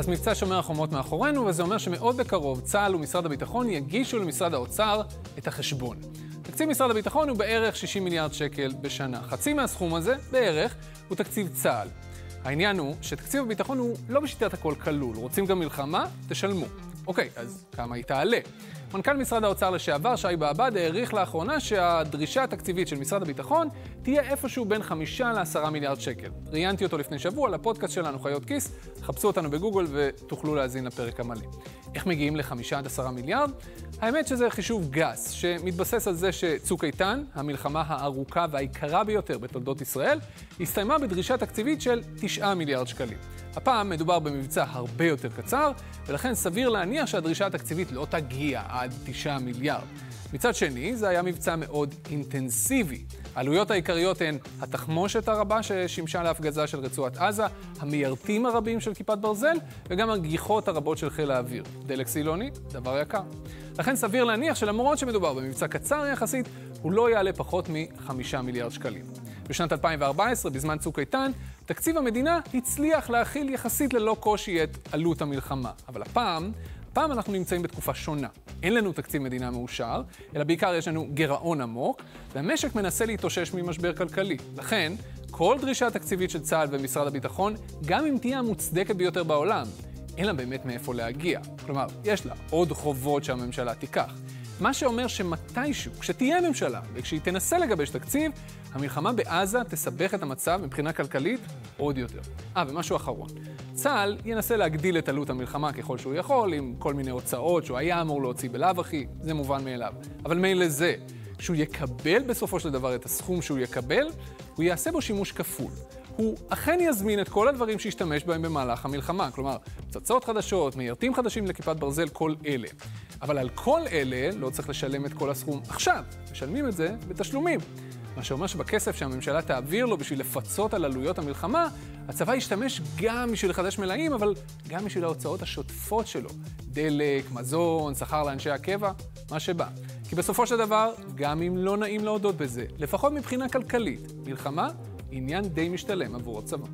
אז מבצע שומר החומות מאחורינו, וזה אומר שמאוד בקרוב צה"ל ומשרד הביטחון יגישו למשרד האוצר את החשבון. תקציב משרד הביטחון הוא בערך 60 מיליארד שקל בשנה. חצי מהסכום הזה, בערך, הוא תקציב צה"ל. העניין הוא שתקציב הביטחון הוא לא בשיטת הכל כלול. רוצים גם מלחמה? תשלמו. אוקיי, אז כמה היא תעלה? מנכ"ל משרד האוצר לשעבר, שי באב"ד, העריך לאחרונה שהדרישה התקציבית של משרד הביטחון תהיה איפשהו בין חמישה לעשרה מיליארד שקל. ראיינתי אותו לפני שבוע לפודקאסט שלנו, חיות כיס, חפשו אותנו בגוגל ותוכלו להאזין לפרק המלא. איך מגיעים לחמישה עד עשרה מיליארד? האמת שזה חישוב גס, שמתבסס על זה שצוק איתן, המלחמה הארוכה והיקרה ביותר בתולדות ישראל, הסתיימה בדרישה תקציבית של תשעה מיליארד שקלים. הפעם מדובר במבצע הרבה יותר קצר, ולכן סביר להניח שהדרישה התקציבית לא תגיע עד תשעה מיליארד. מצד שני, זה היה מבצע מאוד אינטנסיבי. העלויות העיקריות הן התחמושת הרבה ששימשה להפגזה של רצועת עזה, המיירטים הרבים של כיפת ברזל, וגם הגיחות הרבות של חיל האוויר. דלק סילוני, דבר יקר. לכן סביר להניח שלמרות שמדובר במבצע קצר יחסית, הוא לא יעלה פחות מ-5 מיליארד שקלים. בשנת 2014, בזמן צוק איתן, תקציב המדינה הצליח להכיל יחסית ללא קושי את עלות המלחמה. אבל הפעם, הפעם אנחנו נמצאים בתקופה שונה. אין לנו תקציב מדינה מאושר, אלא בעיקר יש לנו גירעון עמוק, והמשק מנסה להתאושש ממשבר כלכלי. לכן, כל דרישה תקציבית של צה"ל ומשרד הביטחון, גם אם תהיה המוצדקת ביותר בעולם, אין לה באמת מאיפה להגיע. כלומר, יש לה עוד חובות שהממשלה תיקח. מה שאומר שמתישהו, כשתהיה ממשלה וכשהיא תנסה לגבש תקציב, המלחמה בעזה תסבך את המצב מבחינה כלכלית עוד יותר. אה, ומשהו אחרון. צה"ל ינסה להגדיל את עלות המלחמה ככל שהוא יכול, עם כל מיני הוצאות שהוא היה אמור להוציא בלאו הכי, זה מובן מאליו. אבל מילא זה, כשהוא יקבל בסופו של דבר את הסכום שהוא יקבל, הוא יעשה בו שימוש כפול. הוא אכן יזמין את כל הדברים שהשתמש בהם במהלך המלחמה, כלומר, פצצות חדשות, מיירטים חדשים לכיפת ברזל, כל אלה. אבל על כל אלה לא צריך לשלם את כל הסכום עכשיו, משלמים את זה בתשלומים. מה שאומר שבכסף שהממשלה תעביר לו בשביל לפצות על עלויות המלחמה, הצבא ישתמש גם בשביל לחדש מלאים, אבל גם בשביל ההוצאות השוטפות שלו. דלק, מזון, שכר לאנשי הקבע, מה שבא. כי בסופו של דבר, גם אם לא נעים להודות בזה, לפחות מבחינה כלכלית, מלחמה עניין די משתלם עבור הצבא.